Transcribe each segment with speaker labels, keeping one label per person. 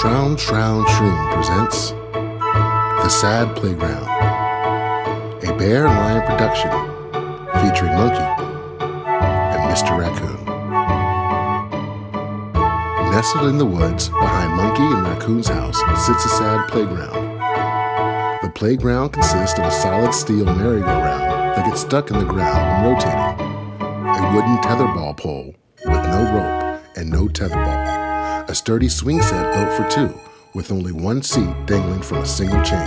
Speaker 1: Shroud Shroud Shroom presents The Sad Playground, a Bear and Lion production featuring Monkey and Mr. Raccoon. Nestled in the woods behind Monkey and Raccoon's house sits a sad playground. The playground consists of a solid steel merry-go-round that gets stuck in the ground when rotating, a wooden tetherball pole with no rope and no tetherball a sturdy swing set built for two, with only one seat dangling from a single chain,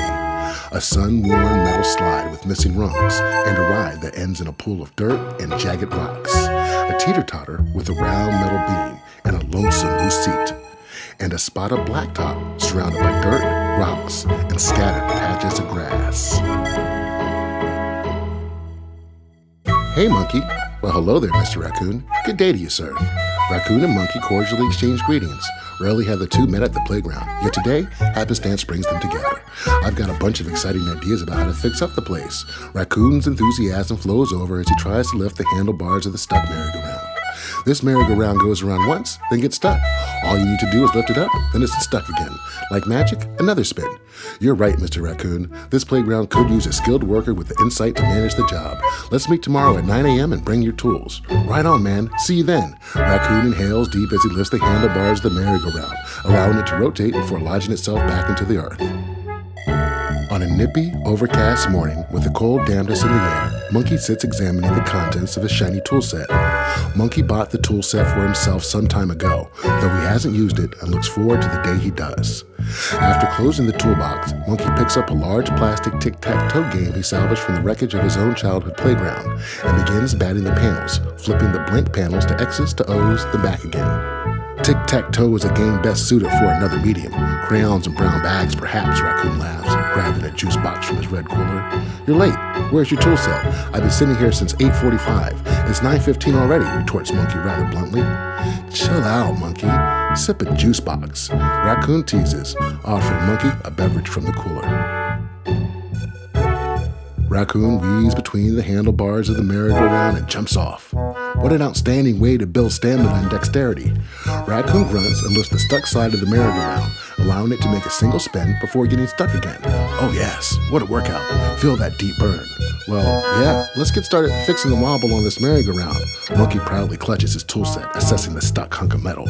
Speaker 1: a sun-worn metal slide with missing rungs, and a ride that ends in a pool of dirt and jagged rocks, a teeter-totter with a round metal beam and a lonesome loose seat, and a spot of blacktop surrounded by dirt, rocks, and scattered patches of grass. Hey, Monkey. Well, hello there, Mr. Raccoon. Good day to you, sir. Raccoon and Monkey cordially exchange greetings. Rarely have the two met at the playground, yet today, happenstance brings them together. I've got a bunch of exciting ideas about how to fix up the place. Raccoon's enthusiasm flows over as he tries to lift the handlebars of the stuck merry-go-round. This merry-go-round goes around once, then gets stuck. All you need to do is lift it up, then it's stuck again. Like magic, another spin. You're right, Mr. Raccoon. This playground could use a skilled worker with the insight to manage the job. Let's meet tomorrow at 9 a.m. and bring your tools. Right on, man. See you then. Raccoon inhales deep as he lifts the handlebars of the merry-go-round, allowing it to rotate before lodging itself back into the earth. On a nippy, overcast morning with the cold dampness in the air, Monkey sits examining the contents of his shiny tool set. Monkey bought the tool set for himself some time ago, though he hasn't used it and looks forward to the day he does. After closing the toolbox, Monkey picks up a large plastic tic-tac-toe game he salvaged from the wreckage of his own childhood playground and begins batting the panels, flipping the blank panels to X's to O's, then back again. Tic tac toe is a game best suited for another medium. Crayons and brown bags, perhaps, Raccoon laughs, grabbing a juice box from his red cooler. You're late. Where's your tool set? I've been sitting here since 8.45. It's 9.15 already, retorts Monkey rather bluntly. Chill out, Monkey. Sip a juice box. Raccoon teases, offering Monkey a beverage from the cooler. Raccoon weaves between the handlebars of the merry-go-round and jumps off. What an outstanding way to build stamina and dexterity. Raccoon grunts and lifts the stuck side of the merry-go-round, allowing it to make a single spin before getting stuck again. Oh yes, what a workout. Feel that deep burn. Well, yeah, let's get started fixing the wobble on this merry-go-round. Monkey proudly clutches his toolset, assessing the stuck hunk of metal.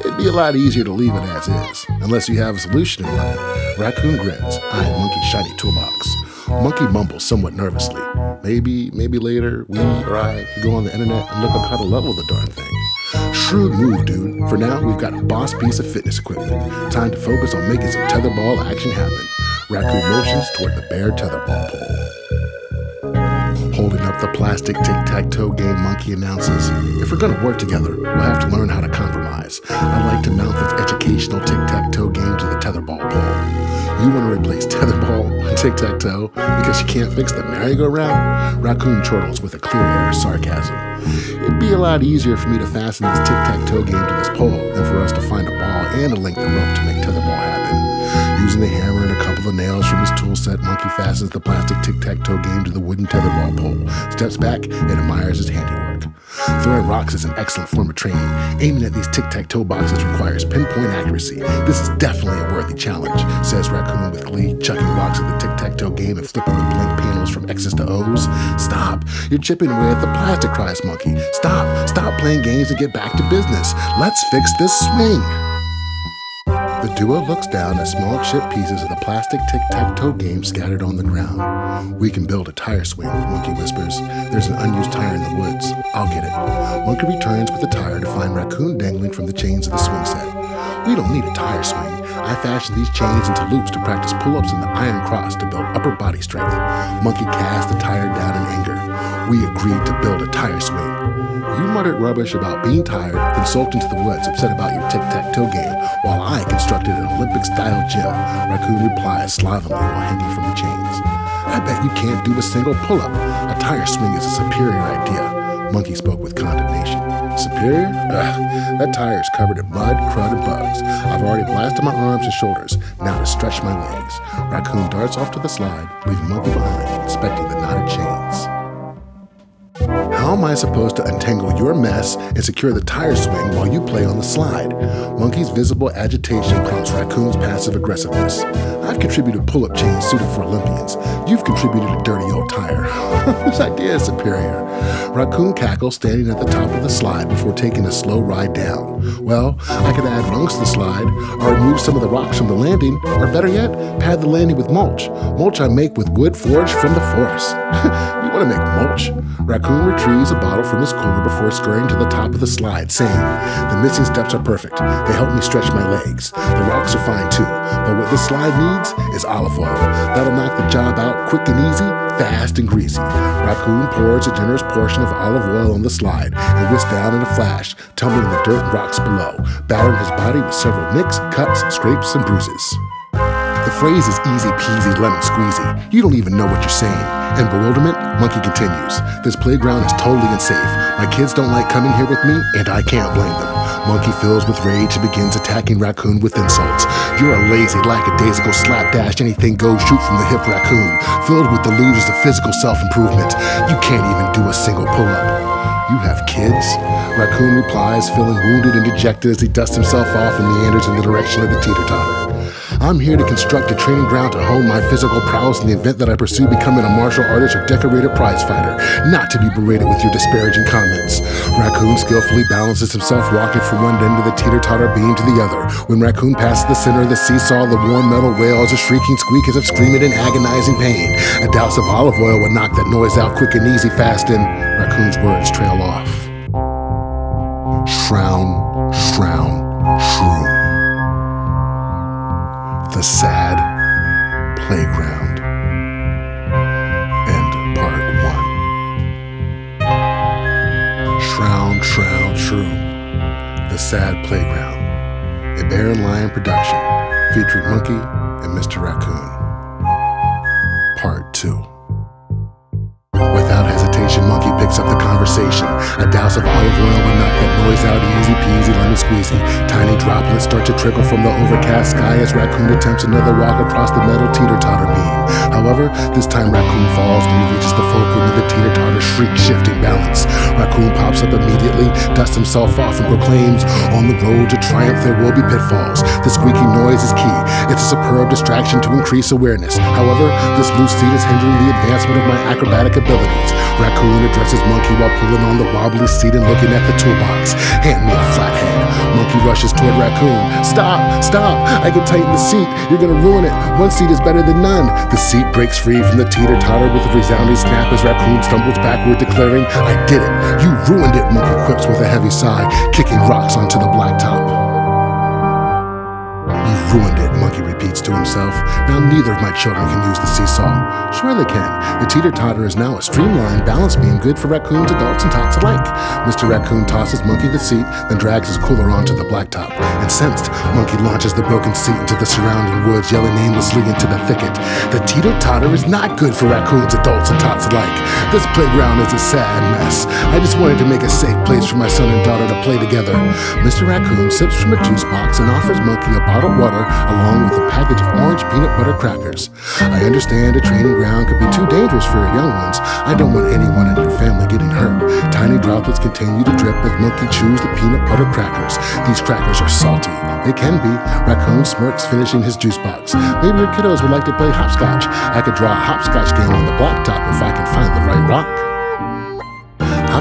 Speaker 1: It'd be a lot easier to leave it as is, unless you have a solution in mind. Raccoon grins, eyeing Monkey's shiny toolbox. Monkey mumbles somewhat nervously. Maybe, maybe later, we or I could go on the internet and look up how to level the darn thing. Shrewd move, dude. For now, we've got a boss piece of fitness equipment. Time to focus on making some tetherball action happen. Raccoon motions toward the bare tetherball pole. Up the plastic tic-tac-toe game, Monkey announces, If we're gonna work together, we'll have to learn how to compromise. I'd like to mount this educational tic-tac-toe game to the tetherball pole. You want to replace tetherball and tic-tac-toe because you can't fix the merry-go-round? Raccoon chortles with a clear air of sarcasm. It'd be a lot easier for me to fasten this tic-tac-toe game to this pole than for us to find a ball and a length of rope to make tetherball happen. Using the hammer and a couple of nails from his tool set, Monkey fastens the plastic tic-tac-toe game to the wooden tetherball pole, steps back, and admires his handiwork. Throwing rocks is an excellent form of training. Aiming at these tic-tac-toe boxes requires pinpoint accuracy. This is definitely a worthy challenge, says Raccoon with glee, chucking rocks at the tic-tac-toe game and flipping the blank panels from X's to O's. Stop! You're chipping away at the plastic, cries Monkey. Stop! Stop playing games and get back to business. Let's fix this swing. The duo looks down at small chip pieces of the plastic tic-tac-toe game scattered on the ground. We can build a tire swing, Monkey whispers. There's an unused tire in the woods. I'll get it. Monkey returns with the tire to find Raccoon dangling from the chains of the swing set. We don't need a tire swing. I fashioned these chains into loops to practice pull-ups in the iron cross to build upper body strength. Monkey casts the tire down in anger. We agreed to build a tire swing. You muttered rubbish about being tired, then sulked into the woods, upset about your tic-tac-toe game, while I constructed an Olympic-style gym, Raccoon replies slovenly while hanging from the chains. I bet you can't do a single pull-up. A tire swing is a superior idea. Monkey spoke with condemnation. Superior? Ugh, that tire is covered in mud, crud, and bugs. I've already blasted my arms and shoulders. Now to stretch my legs. Raccoon darts off to the slide, leaving Monkey behind, inspecting the knotted chains. I supposed to untangle your mess and secure the tire swing while you play on the slide? Monkey's visible agitation prompts Raccoon's passive aggressiveness. I've contributed pull up chains suited for Olympians. You've contributed a dirty old tire. Whose idea is superior? Raccoon cackles standing at the top of the slide before taking a slow ride down. Well, I could add rungs to the slide, or remove some of the rocks from the landing, or better yet, pad the landing with mulch. Mulch I make with wood foraged from the forest. you want to make mulch? Raccoon retrieves a bottle from his cooler before scurrying to the top of the slide, saying, The missing steps are perfect. They help me stretch my legs. The rocks are fine too, but what this slide needs is olive oil. That'll knock the job out quick and easy, fast and greasy. Raccoon pours a generous portion of olive oil on the slide and whisks down in a flash, tumbling the dirt and rocks below, battering his body with several nicks, cuts, scrapes, and bruises. The phrase is easy peasy lemon squeezy. You don't even know what you're saying. In bewilderment, Monkey continues. This playground is totally unsafe. My kids don't like coming here with me, and I can't blame them. Monkey fills with rage and begins attacking Raccoon with insults. You're a lazy, lackadaisical, slapdash, anything goes shoot from the hip raccoon, filled with delusions of physical self improvement. You can't even do a single pull up. You have kids? Raccoon replies, feeling wounded and dejected as he dusts himself off and meanders in the direction of the teeter totter. I'm here to construct a training ground to hone my physical prowess in the event that I pursue becoming a martial artist or decorated prize fighter, not to be berated with your disparaging comments. Raccoon skillfully balances himself, walking from one end of the teeter totter beam to the other. When Raccoon passes the center of the seesaw, the warm metal wails a shrieking squeak as if screaming in agonizing pain. A douse of olive oil would knock that noise out quick and easy, fast, and Raccoon's words trail off. Shroud, sad playground. End part one. Shroud, Shroud, Shroom. The Sad Playground. A Bear and Lion production featuring Monkey and Mr. Raccoon. Part two. Without hesitation, Monkey picks up the conversation. A douse of olive oil squeezy. Tiny droplets start to trickle from the overcast sky as Raccoon attempts another walk across the metal teeter totter beam. However, this time Raccoon falls when he reaches the fulcrum of the teeter totter shriek, shifting balance. Raccoon pops up immediately, dusts himself off, and proclaims, On the road to triumph, there will be pitfalls. The squeaky noise is key. It's a superb distraction to increase awareness. However, this loose seat is hindering the advancement of my acrobatic abilities. Raccoon addresses Monkey while pulling on the wobbly seat and looking at the toolbox. Hand me a flathead. Monkey rushes toward Raccoon. Stop! Stop! I can tighten the seat. You're gonna ruin it. One seat is better than none. The seat breaks free from the teeter totter with a resounding snap as Raccoon stumbles backward, declaring, I did it. You ruined it, Monkey quips with a heavy sigh, kicking rocks onto the blacktop. You've ruined it, Monkey repeats to himself. Now neither of my children can use the seesaw. Sure they can. The teeter-totter is now a streamlined balance beam good for raccoons, adults, and tots alike. Mr. Raccoon tosses Monkey the seat, then drags his cooler onto the blacktop. Incensed, Monkey launches the broken seat into the surrounding woods, yelling aimlessly into the thicket. The teeter-totter is not good for raccoons, adults, and tots alike. This playground is a sad mess. I just wanted to make a safe place for my son and daughter to play together. Mr. Raccoon sips from a juice box and offers Monkey a bottled water along with a package of orange peanut butter crackers. I understand a training ground could be too dangerous for your young ones. I don't want anyone in your family getting droplets continue to drip as Monkey chews the peanut butter crackers. These crackers are salty. They can be. Raccoon smirks, finishing his juice box. Maybe your kiddos would like to play hopscotch. I could draw a hopscotch game on the blacktop if I can find the right rock.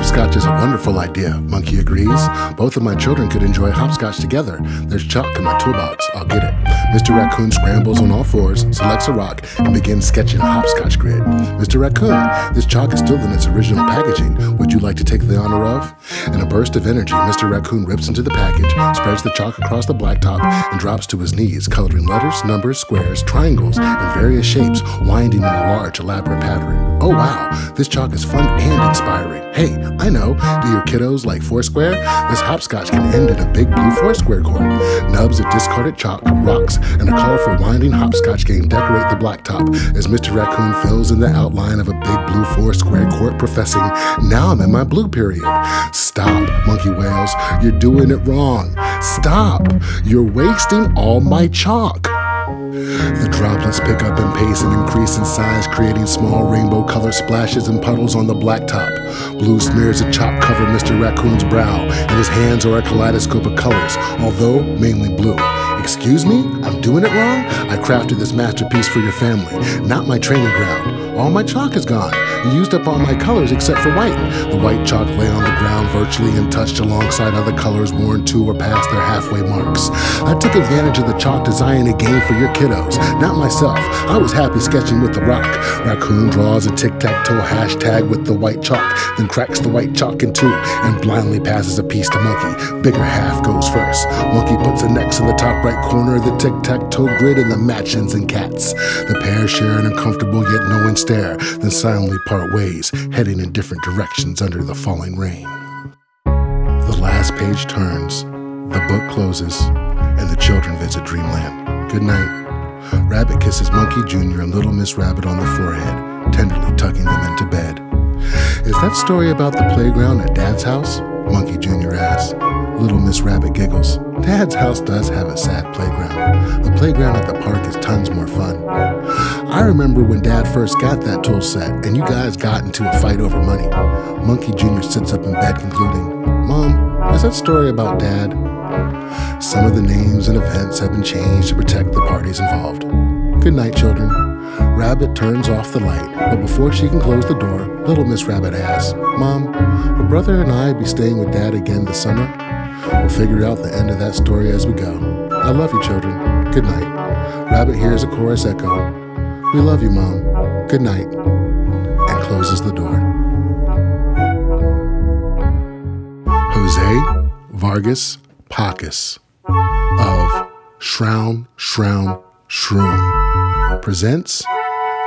Speaker 1: Hopscotch is a wonderful idea, Monkey agrees. Both of my children could enjoy hopscotch together. There's chalk in my toolbox. I'll get it. Mr. Raccoon scrambles on all fours, selects a rock, and begins sketching a hopscotch grid. Mr. Raccoon, this chalk is still in its original packaging. Would you like to take the honor of? In a burst of energy, Mr. Raccoon rips into the package, spreads the chalk across the blacktop, and drops to his knees, coloring letters, numbers, squares, triangles, and various shapes, winding in a large, elaborate pattern. Oh wow, this chalk is fun and inspiring. Hey, I know. Do your kiddos like Foursquare? This hopscotch can end in a big blue Foursquare court. Nubs of discarded chalk, rocks, and a colorful winding hopscotch game decorate the blacktop as Mr. Raccoon fills in the outline of a big blue Foursquare court, professing, Now I'm in my blue period. Stop, Monkey wails. You're doing it wrong. Stop. You're wasting all my chalk. The droplets pick up in pace and increase in size, creating small rainbow color splashes and puddles on the blacktop. Blue smears of chalk cover Mr. Raccoon's brow, and his hands are a kaleidoscope of colors, although mainly blue. Excuse me? I'm doing it wrong? I crafted this masterpiece for your family, not my training ground. All my chalk is gone. Used up all my colors except for white. The white chalk lay on the ground virtually untouched alongside other colors worn to or past their halfway marks. I took advantage of the chalk design a game for your kiddos, not myself. I was happy sketching with the rock. Raccoon draws a tic-tac-toe hashtag with the white chalk, then cracks the white chalk in two and blindly passes a piece to Monkey. Bigger half goes first. Monkey puts an X in the top right corner of the tic-tac-toe grid and the match ends in cats. The pair share an uncomfortable yet knowing stare, then silently part ways, heading in different directions under the falling rain. The last page turns, the book closes, and the children visit dreamland. Good night. Rabbit kisses Monkey Jr. and Little Miss Rabbit on the forehead, tenderly tucking them into bed. Is that story about the playground at Dad's house? Monkey Jr. asks. Little Miss Rabbit giggles. Dad's house does have a sad playground. The playground at the park is tons more fun. I remember when Dad first got that tool set and you guys got into a fight over money. Monkey Jr. sits up in bed concluding, Mom, is that story about Dad? Some of the names and events have been changed to protect the parties involved. Good night, children. Rabbit turns off the light, but before she can close the door, little Miss Rabbit asks, Mom, will brother and I be staying with Dad again this summer? We'll figure out the end of that story as we go. I love you, children. Good night. Rabbit hears a chorus echo. We love you, Mom. Good night. And closes the door. Jose Vargas Pacas of Shrown, Shrown, Shroom presents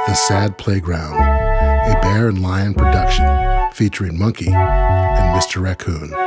Speaker 1: The Sad Playground, a Bear and Lion production featuring Monkey and Mr. Raccoon.